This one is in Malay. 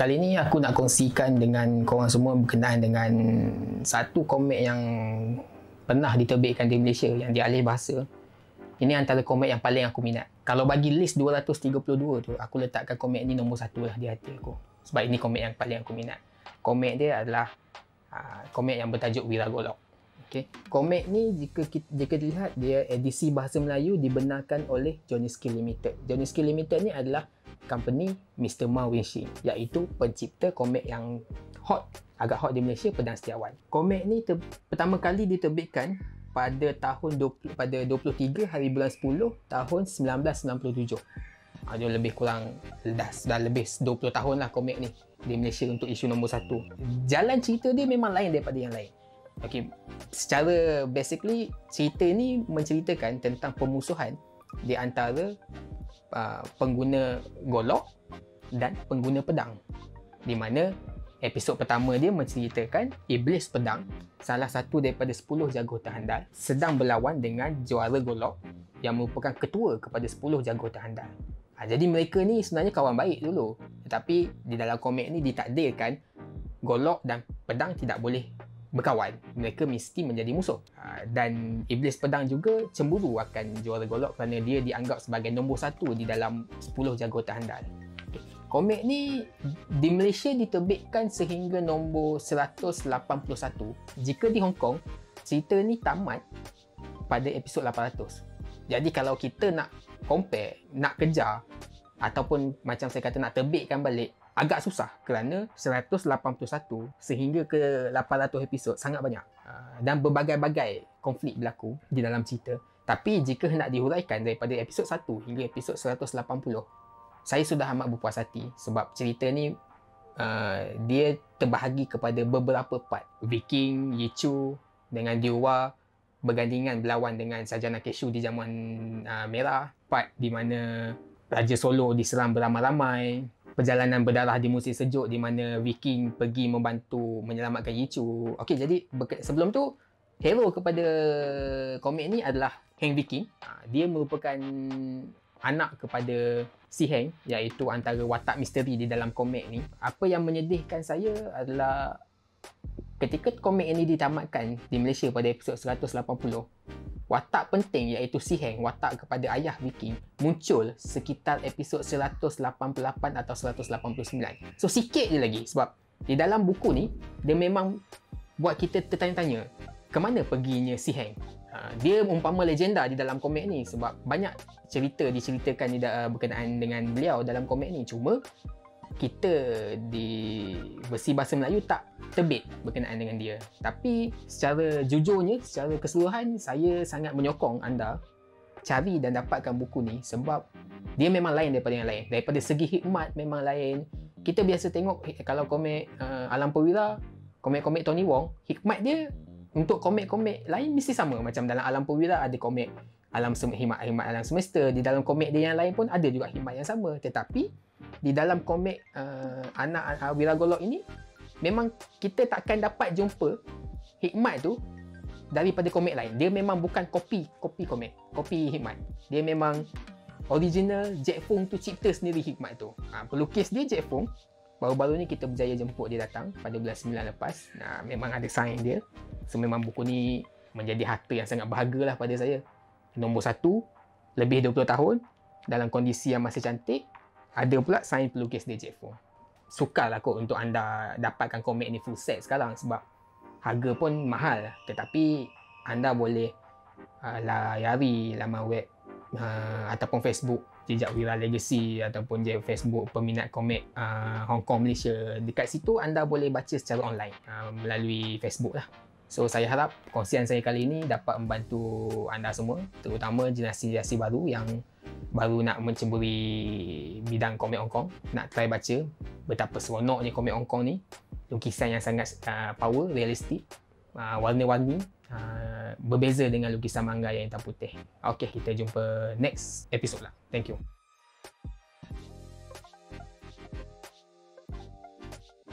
Kali ni aku nak kongsikan dengan korang semua berkenaan dengan satu komik yang pernah diterbitkan di Malaysia yang dialih bahasa. Ini antara komik yang paling aku minat. Kalau bagi list 232 tu, aku letakkan komik ni nombor satu lah di hati aku. Sebab ini komik yang paling aku minat. Komik dia adalah uh, komik yang bertajuk Wiragolok. Okay. Komik ni jika kita, jika dilihat dia edisi bahasa Melayu dibenarkan oleh Johnny Skill Limited. Johnny Skill Limited ni adalah company Mr. Ma Winshing iaitu pencipta komik yang hot agak hot di Malaysia Pedang Setiawan. Komik ni ter, pertama kali diterbitkan pada tahun 20, pada 23 hari bulan 10 tahun 1997. Ha, dia lebih kurang dah, dah lebih 20 tahun lah komik ni di Malaysia untuk isu nombor satu. Jalan cerita dia memang lain daripada yang lain. Okay, secara basically cerita ni menceritakan tentang pemusuhan di antara uh, pengguna golok dan pengguna pedang. Di mana episod pertama dia menceritakan iblis pedang salah satu daripada 10 jago terhandal sedang berlawan dengan juara golok yang merupakan ketua kepada 10 jago terhandal ha, jadi mereka ni sebenarnya kawan baik dulu. Tetapi di dalam komik ni ditakdirkan golok dan pedang tidak boleh berkawan. Mereka mesti menjadi musuh. Ha, dan iblis pedang juga cemburu akan juara golok kerana dia dianggap sebagai nombor satu di dalam 10 jago terhandal komik ni di Malaysia diterbitkan sehingga nombor 181 jika di Hong Kong cerita ni tamat pada episod 800 jadi kalau kita nak compare nak kejar ataupun macam saya kata nak terbitkan balik agak susah kerana 181 sehingga ke 800 episod sangat banyak. Ah, dan berbagai-bagai konflik berlaku di dalam cerita. Tapi jika hendak dihuraikan daripada episod 1 hingga episod 180 saya sudah amat berpuas hati sebab cerita ni uh, dia terbahagi kepada beberapa part. Viking, Yichu dengan Diowa bergandingan berlawan dengan Sajana Keshu di zaman uh, merah. Part di mana Raja Solo diserang beramai-ramai perjalanan berdarah di musim sejuk di mana Viking pergi membantu menyelamatkan Yichu. Okey, jadi sebelum tu hero kepada komik ni adalah Hank Viking. Ha, dia merupakan anak kepada si Hank iaitu antara watak misteri di dalam komik ni. Apa yang menyedihkan saya adalah ketika komik ini ditamatkan di Malaysia pada episod 180 watak penting iaitu si Heng, watak kepada ayah Viking, muncul sekitar episod 188 atau 189. So sikit je lagi sebab di dalam buku ni dia memang buat kita tertanya-tanya ke mana perginya si Heng. Ha, dia umpama legenda di dalam komik ni sebab banyak cerita diceritakan di berkenaan dengan beliau dalam komik ni. Cuma kita di versi bahasa Melayu tak terbit berkenaan dengan dia. Tapi secara jujurnya, secara keseluruhan, saya sangat menyokong anda cari dan dapatkan buku ni sebab dia memang lain daripada yang lain. Daripada segi hikmat memang lain. Kita biasa tengok kalau komik uh, Alam Perwira, komik-komik Tony Wong, hikmat dia untuk komik-komik lain mesti sama. Macam dalam Alam Perwira ada komik Alam Hikmat, Hikmat Alam Semesta. Di dalam komik dia yang lain pun ada juga hikmat yang sama. Tetapi di dalam komik uh, anak uh, Wiragolok ini memang kita takkan dapat jumpa hikmat tu daripada komik lain. Dia memang bukan kopi, kopi komik, kopi hikmat. Dia memang original Jack Fung tu cipta sendiri hikmat tu. Ha, pelukis dia Jack Fung. Baru-baru ni kita berjaya jemput dia datang pada bulan 9 lepas. Nah, memang ada sign dia. So memang buku ni menjadi harta yang sangat berharga lah pada saya. Nombor satu, lebih 20 tahun dalam kondisi yang masih cantik ada pula sign pelukis DJ Fo. Sukarlah kot untuk anda dapatkan komik ni full set sekarang sebab harga pun mahal. Tetapi anda boleh uh, layari laman web uh, ataupun Facebook Jejak Wira Legacy ataupun je Facebook peminat komik uh, Hong Kong Malaysia. Dekat situ anda boleh baca secara online uh, melalui Facebook lah. So saya harap kongsian saya kali ini dapat membantu anda semua terutama generasi-generasi baru yang baru nak menceburi bidang komik Hong Kong nak try baca betapa seronoknya komik Hong Kong ni. Lukisan yang sangat uh, power, realistik uh, warna-warni uh, berbeza dengan lukisan manga yang hitam putih. Ok kita jumpa next episode lah. Thank you